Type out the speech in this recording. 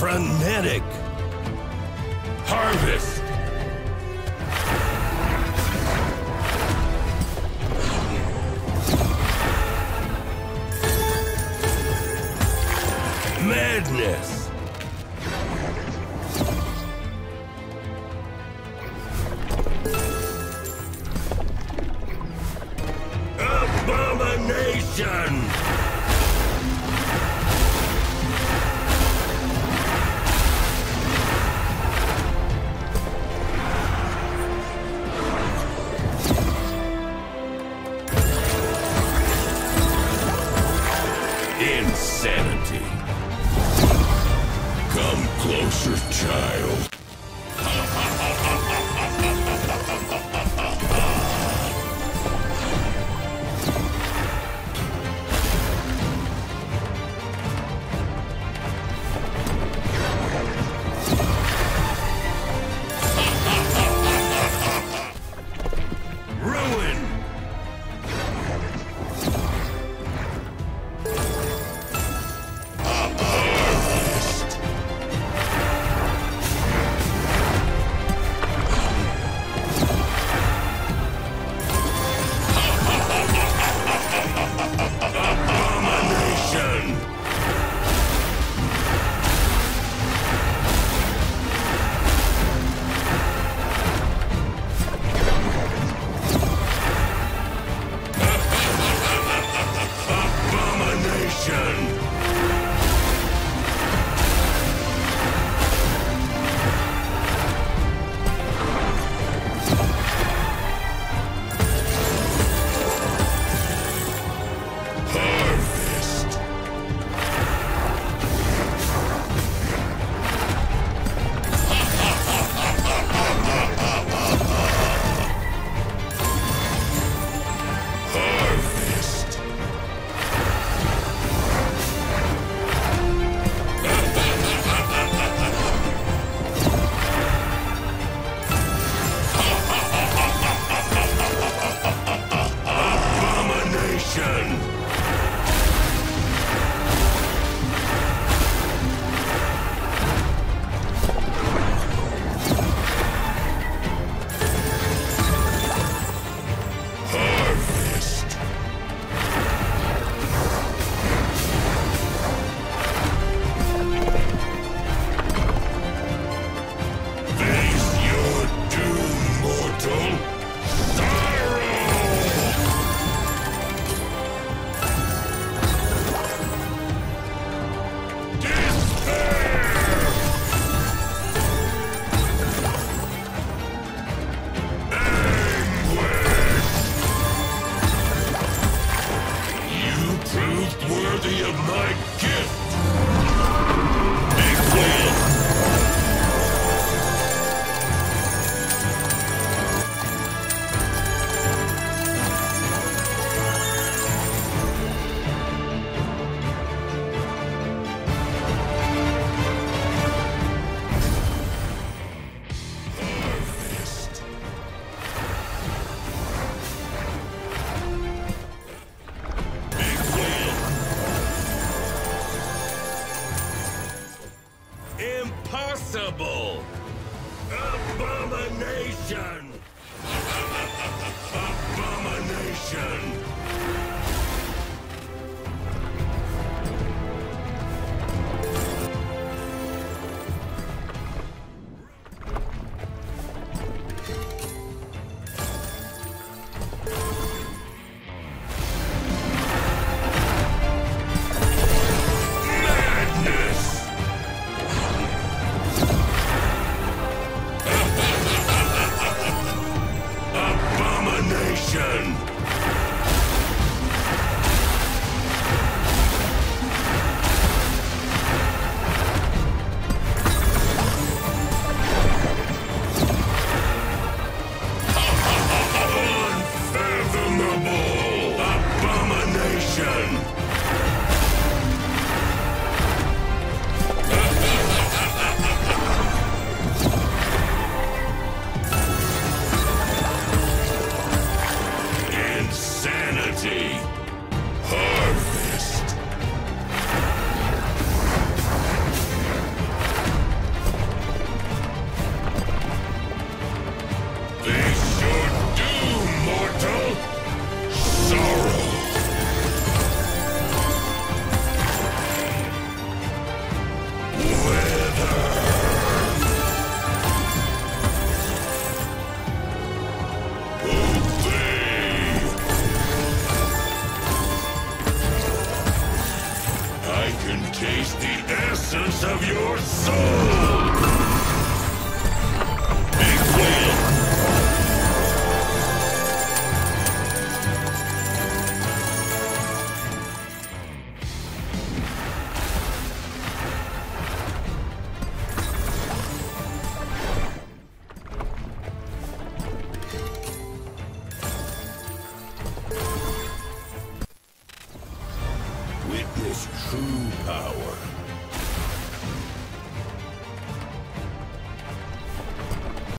Frenetic. Harvest. Madness. child. of night. Taste the essence of your soul! Witness true power.